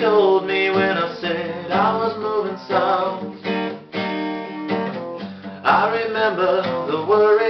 told me when I said I was moving south. I remember the worry.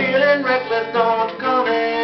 feeling reckless, don't come in.